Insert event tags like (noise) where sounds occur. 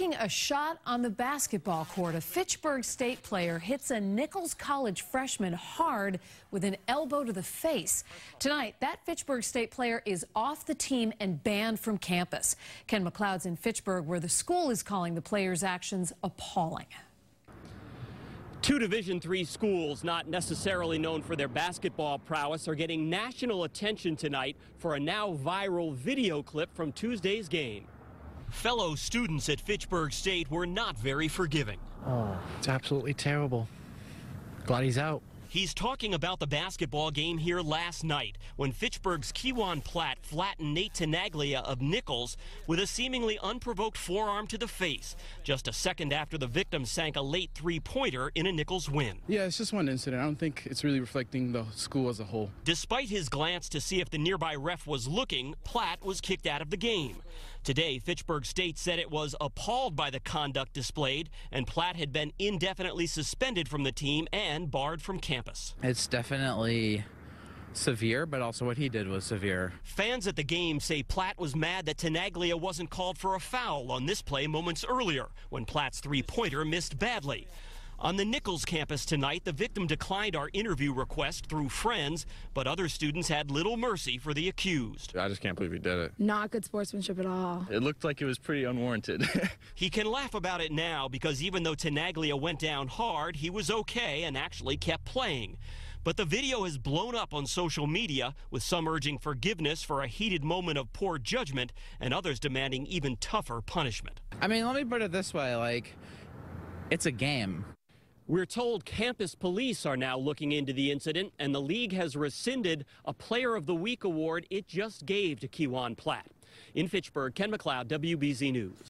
taking a shot on the basketball court. A Fitchburg State player hits a Nichols College freshman hard with an elbow to the face. Tonight, that Fitchburg State player is off the team and banned from campus. Ken MacLeod's in Fitchburg, where the school is calling the player's actions appalling. Two Division III schools, not necessarily known for their basketball prowess, are getting national attention tonight for a now viral video clip from Tuesday's game. Fellow students at Fitchburg State were not very forgiving. Oh, it's absolutely terrible. Glad he's out. He's talking about the basketball game here last night when Fitchburg's Kewan Platt flattened Nate Tenaglia of Nichols with a seemingly unprovoked forearm to the face, just a second after the victim sank a late three-pointer in a Nichols win. Yeah, it's just one incident. I don't think it's really reflecting the school as a whole. Despite his glance to see if the nearby ref was looking, Platt was kicked out of the game. Today, Fitchburg State said it was appalled by the conduct displayed, and Platt had been indefinitely suspended from the team and barred from campus. It's definitely severe, but also what he did was severe. Fans at the game say Platt was mad that Tenaglia wasn't called for a foul on this play moments earlier when Platt's three-pointer missed badly. On the Nichols campus tonight, the victim declined our interview request through friends, but other students had little mercy for the accused. I just can't believe he did it. Not good sportsmanship at all. It looked like it was pretty unwarranted. (laughs) he can laugh about it now because even though Tenaglia went down hard, he was okay and actually kept playing. But the video has blown up on social media, with some urging forgiveness for a heated moment of poor judgment and others demanding even tougher punishment. I mean, let me put it this way like, it's a game. We're told campus police are now looking into the incident, and the league has rescinded a Player of the Week award it just gave to Kewan Platt. In Fitchburg, Ken MacLeod, WBZ News.